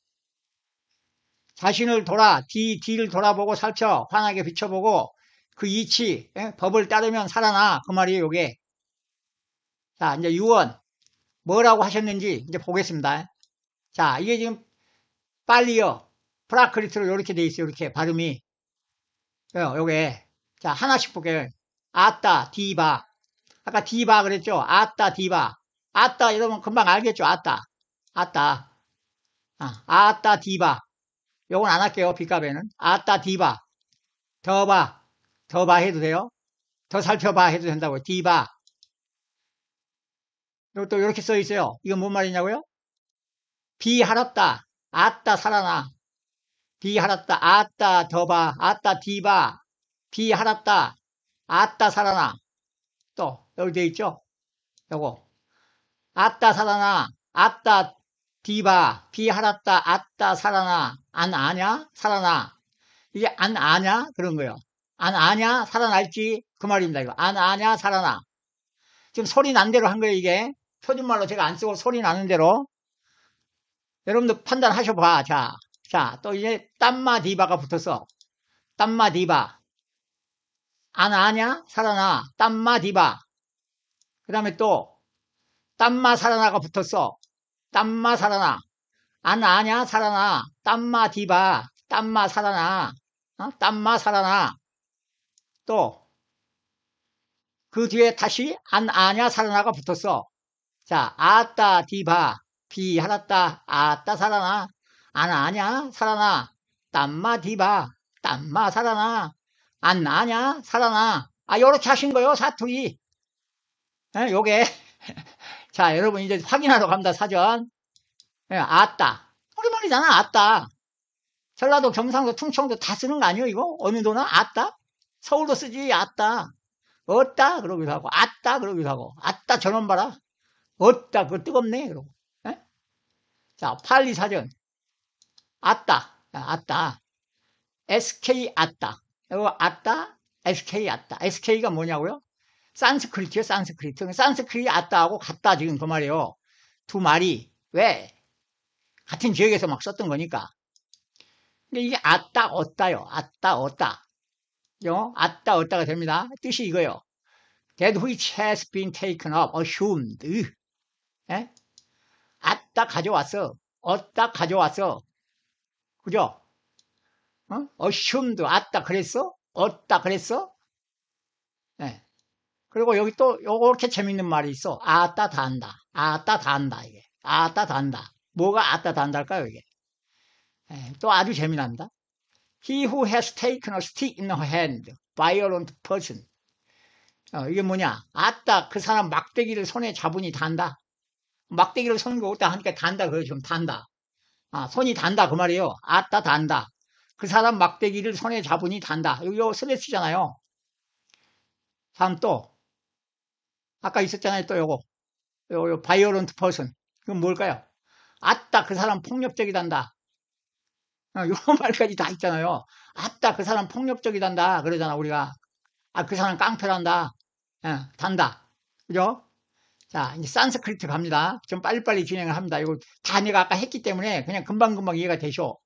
자신을 돌아, 뒤, 뒤를 돌아보고 살펴 환하게 비춰보고 그 이치, 예? 법을 따르면 살아나. 그 말이에요, 요게. 자, 이제 유언. 뭐라고 하셨는지 이제 보겠습니다. 자, 이게 지금 빨리요. 프라크리트로 이렇게 돼 있어요. 이렇게 발음이. 요, 요게. 자, 하나씩 볼게요. 아따, 디바. 아까 디바 그랬죠? 아따, 디바. 아따, 이러면 금방 알겠죠? 아따. 아따. 아, 아따, 디바. 요건 안 할게요. 빗값에는. 아따, 디바. 더바. 더봐 해도 돼요? 더 살펴봐 해도 된다고요. 디바. 또 이렇게 써 있어요. 이건 뭔 말이냐고요? 비하랍다. 아따 살아나. 비하랍다. 아따 더 봐. 아따 디바. 비하랍다. 아따 살아나. 또 여기 돼 있죠? 요거. 아따 살아나. 아따 디바. 비하랍다. 아따 살아나. 안 아냐? 살아나. 이게 안 아냐? 그런 거예요. 안 아냐? 살아날지? 그 말입니다. 이거. 안 아냐? 살아나. 지금 소리 난 대로 한 거예요, 이게. 표준말로 제가 안 쓰고 소리 나는 대로. 여러분들 판단하셔봐. 자, 자, 또 이제 땀마 디바가 붙었어. 땀마 디바. 안 아냐? 살아나. 땀마 디바. 그 다음에 또, 땀마 살아나가 붙었어. 땀마 살아나. 안 아냐? 살아나. 땀마 디바. 땀마 살아나. 어? 땀마 살아나. 또 그 뒤에 다시 안 아냐 살아나가 붙었어. 자, 아따 디바 비 하났다 아따 살아나 안 아냐 살아나 땀마 디바 땀마 살아나 안 아냐 살아나 아 요렇게 하신 거요 사투리 예, 요게 자 여러분 이제 확인하러 갑니다 사전. 예, 아따. 우리말이잖아 아따. 전라도 경상도 충청도 다 쓰는 거 아니에요 이거? 어느 도나? 아따? 서울도 쓰지 아따. 어따? 그러기도 하고 아따? 그러기도 하고. 아따 저놈 봐라. 어따? 그거 뜨겁네 그러고. 에? 예? 자 팔리 사전. 아따. 아따. SK 아따. 이거 아따 SK 아따. SK가 뭐냐고요? 산스크리트요 산스크리트 산스크리트 아따하고 같다 지금 그 말이에요 두 말이 왜? 같은 지역에서 막 썼던 거니까 근데 이게 아따 어따요 아따 어따 영어 아따 어따가 됩니다. 뜻이 이거요. That which has been taken up, assumed. 에? 아따 가져왔어. 어따 가져왔어. 그죠? 어? assumed 아따 그랬어? 어따 그랬어? 네. 그리고 여기 또 요렇게 재밌는 말이 있어. 아따 다 한다. 아따 다 한다 이게. 아따 다 한다. 뭐가 아따 다 한달까요 이게? 네. 또 아주 재미납니다. He who has taken a stick in her hand, violent person. 어, 이게 뭐냐? 아따, 그 사람 막대기를 손에 잡으니 단다. 막대기를 손에 갖다 하니까 단다. 그래, 좀 단다. 아, 손이 단다. 그 말이에요. 아따, 단다. 그 사람 막대기를 손에 잡으니 단다. 이거 스레스잖아요. 다음 또, 아까 있었잖아요. 또 요거. 요, 요, 바이오런트 퍼슨. 이건 뭘까요? 아따, 그 사람 폭력적이단다. 어, 이런 말까지 다 있잖아요. 아따, 그 사람 폭력적이단다. 그러잖아, 우리가. 아, 그 사람 깡패란다. 예, 단다. 그죠? 자, 이제 산스크리트 갑니다. 좀 빨리빨리 진행을 합니다. 이거 다 내가 아까 했기 때문에 그냥 금방금방 이해가 되셔.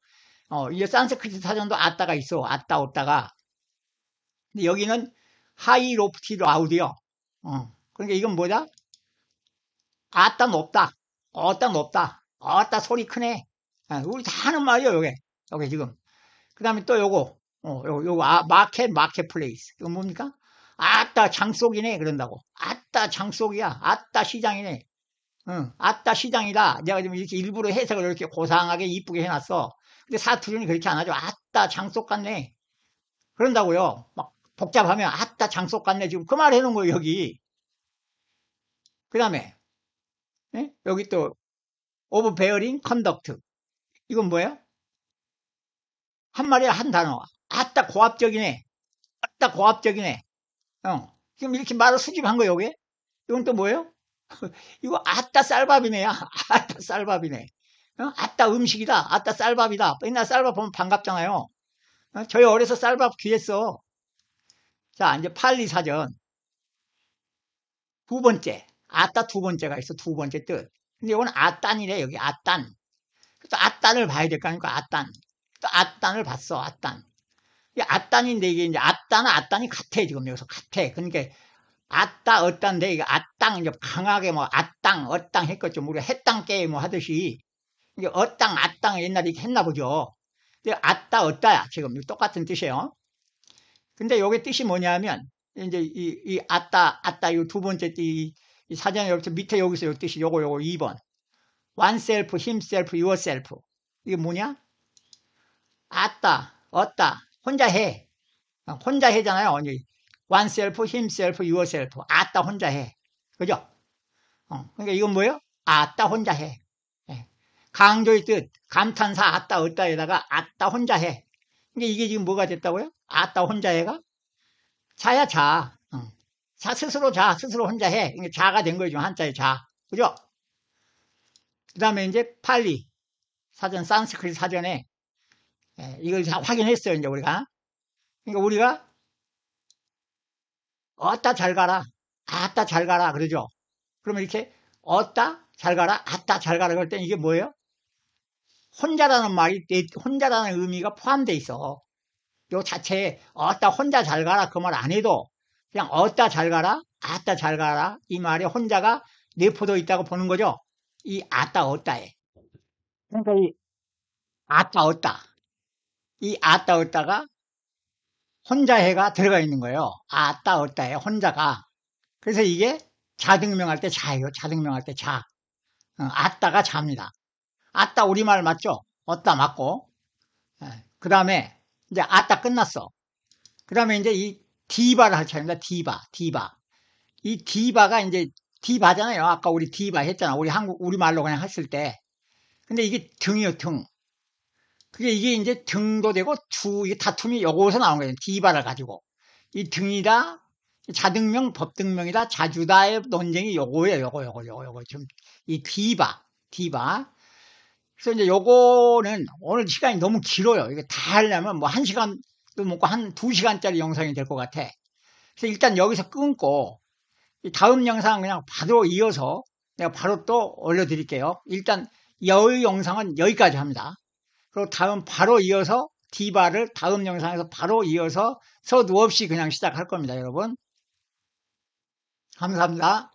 어, 이게 산스크리트 사전도 아따가 있어. 아따, 오따가. 근데 여기는 high, lofty, loud요. 어, 그러니까 이건 뭐다? 아따 높다. 어따 높다. 어따 소리 크네. 아, 우리 다 하는 말이요, 요게. 요게 지금. 그 다음에 또 요거. 어, 요거, 요거, 아, market, marketplace. 이건 뭡니까? 아따 장속이네 그런다고 아따 장속이야 아따 시장이네 응, 아따 시장이다 내가 지금 이렇게 일부러 해석을 이렇게 고상하게 이쁘게 해놨어 근데 사투리는 그렇게 안 하죠 아따 장속 같네 그런다고요 막 복잡하면 아따 장속 같네 지금 그 말 해놓은 거예요 여기 그 다음에 예? 여기 또 overbearing conduct 이건 뭐예요? 한 마디에 한 단어 아따 고압적이네 아따 고압적이네 어, 지금 이렇게 말을 수집한 거예요, 이게? 이건 또 뭐예요? 이거 아따 쌀밥이네요. 아따 쌀밥이네. 어? 아따 음식이다. 아따 쌀밥이다. 맨날 쌀밥 보면 반갑잖아요. 어? 저희 어려서 쌀밥 귀했어. 자, 이제 팔리사전. 두 번째. 아따 두 번째가 있어. 두 번째 뜻. 근데 이건 아딴이래. 여기 아딴. 또 아딴을 봐야 될 거 아닙니까? 아딴. 또 아딴을 봤어. 아딴. 아딴인데 이게 이제 아따나 아딴이 같아 지금 여기서 같아. 그러니까 아따 어딴데 이게 아땅 이제 강하게 뭐 아땅 어땅 했겠죠. 우리가 해땅 게임 뭐 하듯이 이게 어땅 아땅 옛날에 했나 보죠. 근데 아따 어따야 지금 똑같은 뜻이에요. 근데 요게 뜻이 뭐냐면 이제 이, 이 아따 아따 이 두 번째 이, 이 사전에 여기서 밑에 여기서 요 뜻이 요거 요거 2번 oneself, himself, yourself 이게 뭐냐? 아따 어따 혼자 해. 어, 혼자 해잖아요. oneself, himself, yourself. 아따 혼자 해. 그죠? 어, 그러니까 이건 뭐예요? 아따 혼자 해. 예. 강조의 뜻, 감탄사 아따 어따에다가 아따 혼자 해. 그러니까 이게 지금 뭐가 됐다고요? 아따 혼자 해가? 자야 자. 어. 자 스스로 자, 스스로 혼자 해. 자가 된 거죠. 한자의 자. 그죠? 그 다음에 이제 팔리. 사전, 산스크리 사전에 예, 이걸 다 확인했어요, 이제 우리가. 그러니까 우리가, 어따 잘 가라. 아따 잘 가라. 그러죠. 그러면 이렇게, 어따 잘 가라. 아따 잘 가라. 그럴 때 이게 뭐예요? 혼자라는 말이, 혼자라는 의미가 포함되어 있어. 요 자체에, 어따 혼자 잘 가라. 그 말 안 해도, 그냥 어따 잘 가라. 아따 잘 가라. 이 말에 혼자가 내포되어 있다고 보는 거죠. 이 아따 어따에. 그러니까 이 아따 어따. 이 아따 어따가 혼자 해가 들어가 있는 거예요. 아따 어따에 혼자가. 그래서 이게 자등명할 때 자예요. 자등명할 때 자. 어, 아따가 자입니다. 아따 우리말 맞죠? 어따 맞고. 예, 그 다음에 이제 아따 끝났어. 그 다음에 이제 이 디바를 할 차례입니다. 디바, 디바. 이 디바가 이제 디바잖아요. 아까 우리 디바 했잖아. 우리 한국, 우리 말로 그냥 했을 때. 근데 이게 등이요, 등. 그게 이게 이제 등도 되고 두, 이게 다툼이 요거서 나온 거예요. 디바를 가지고. 이 등이다, 자등명, 법등명이다, 자주다의 논쟁이 요거예요. 요거, 요거, 요거, 요거. 좀, 이 디바, 디바. 그래서 이제 요거는 오늘 시간이 너무 길어요. 이게 다 하려면 뭐 한 시간도 먹고 한두 시간짜리 영상이 될 것 같아. 그래서 일단 여기서 끊고, 다음 영상 그냥 바로 이어서 내가 바로 또 올려드릴게요. 일단 여의 영상은 여기까지 합니다. 그리고 다음 바로 이어서 디바를 다음 영상에서 바로 이어서 서두 없이 그냥 시작할 겁니다, 여러분. 감사합니다.